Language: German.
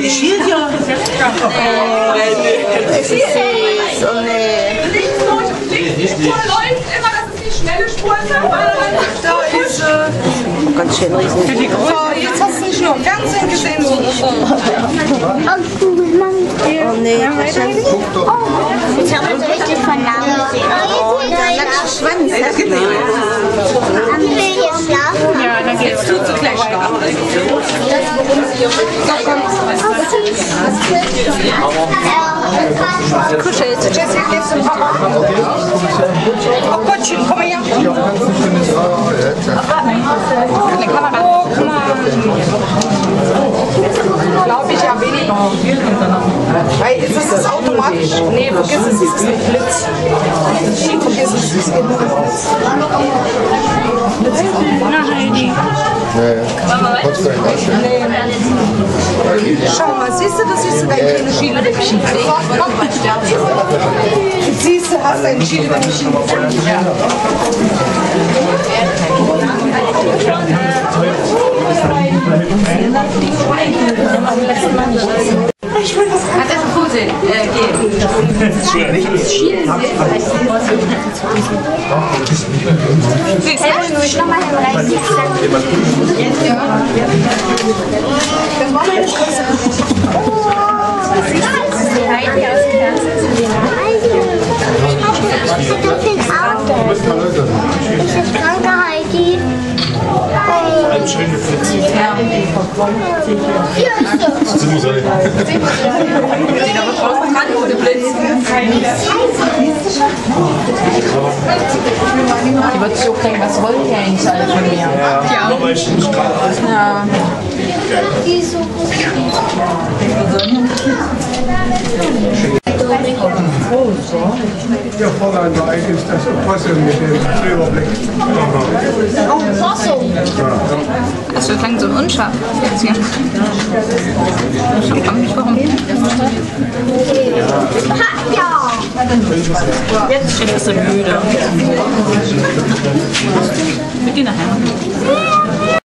die schielt ja. Süß, oh nee. Spur läuft immer, das ist die schnelle Spur. Da ist sie. Ganz schön riesig. Oh, jetzt hast du nicht nur im Fernsehen gesehen. So. Oh nee, das ist Ich habe so richtig von Namen gesehen. ein Schwanz. Am will hier schlafen. Ja, dann geht's zu zu gleich schlafen. Kuschelt. Jessie, gehst du Papa? Oh Gottchen, komm mal her. Oh, guck mal. Glaube ich ja weniger. Weil ist das automatisch? Nee, vergiss es, es ist ein Blitz. Vergiss es, es geht nur mit Blitz. Na Heidi. Schau mal, siehst du, das siehst du dein kleines Schiedebäckchen. Siehst du, hast dein Schiedebäckchen. Hat das Pose äh, gehen? Ich noch mal rein. Das war meine Schwester. Heidi aus dem Fernsehen zu sehen. Ich bin kranke Heidi. Draußen kann ohne Blitz. Die wird sich auch denken, was wollen die eigentlich alle von mir? Ja. Die ist so gut. Ja, Fräulein, war eigentlich das Opossum mit dem Silberblick. Das wird langsam unscharf. Ich frage mich warum. Ja. Jetzt bist du müde. Wir gehen nachher.